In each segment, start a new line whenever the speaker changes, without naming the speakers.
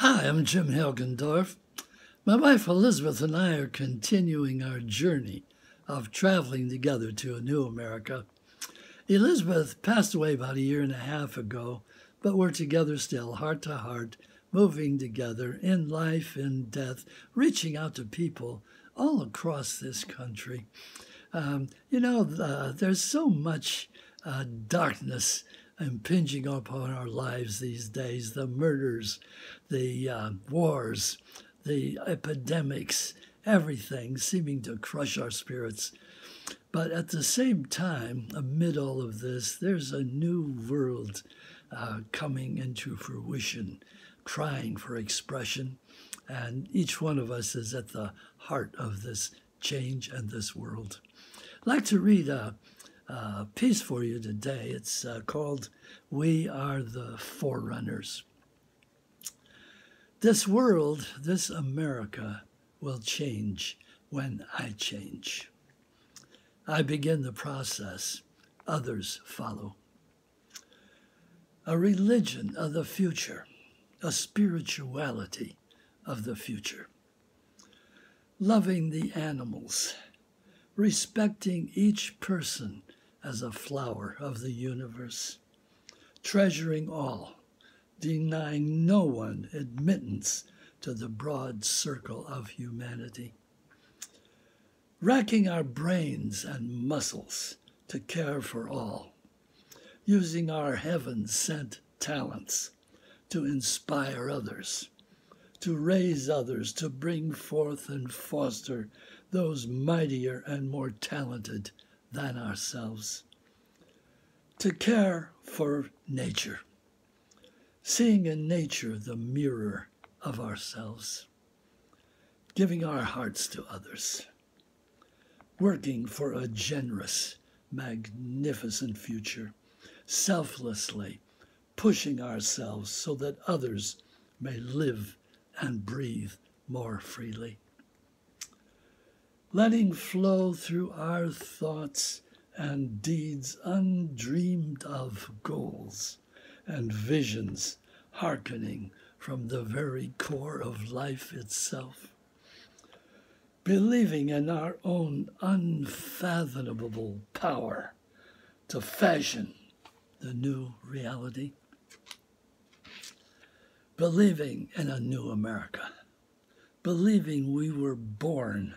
Hi, I'm Jim Hilgendorf. My wife Elizabeth and I are continuing our journey of traveling together to a new America. Elizabeth passed away about a year and a half ago, but we're together still, heart to heart, moving together in life, and death, reaching out to people all across this country. Um, you know, uh, there's so much uh, darkness impinging upon our lives these days the murders, the uh, wars, the epidemics, everything seeming to crush our spirits. But at the same time, amid all of this, there's a new world uh, coming into fruition, crying for expression. And each one of us is at the heart of this change and this world. I'd like to read a, a piece for you today. It's uh, called We Are the Forerunners. This world, this America, will change when I change. I begin the process, others follow. A religion of the future, a spirituality of the future. Loving the animals, respecting each person as a flower of the universe, treasuring all, denying no one admittance to the broad circle of humanity. Racking our brains and muscles to care for all, using our heaven sent talents to inspire others, to raise others, to bring forth and foster those mightier and more talented than ourselves, to care for nature, seeing in nature the mirror of ourselves, giving our hearts to others, working for a generous, magnificent future, selflessly pushing ourselves so that others may live and breathe more freely. Letting flow through our thoughts and deeds undreamed of goals and visions, hearkening from the very core of life itself. Believing in our own unfathomable power to fashion the new reality. Believing in a new America. Believing we were born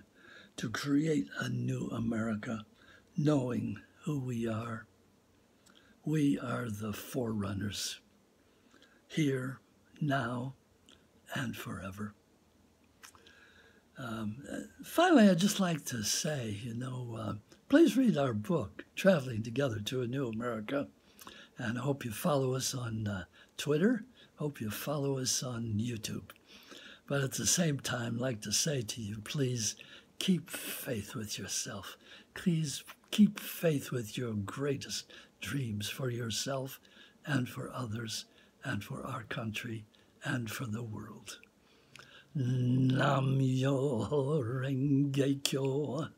to create a new America, knowing who we are. We are the forerunners, here now and forever. Um, finally, I'd just like to say, you know, uh, please read our book, Traveling Together to a New America. And I hope you follow us on uh, Twitter. Hope you follow us on YouTube. But at the same time, I'd like to say to you, please keep faith with yourself. Please keep faith with your greatest dreams for yourself and for others and for our country and for the world. Nam yo renge kyo.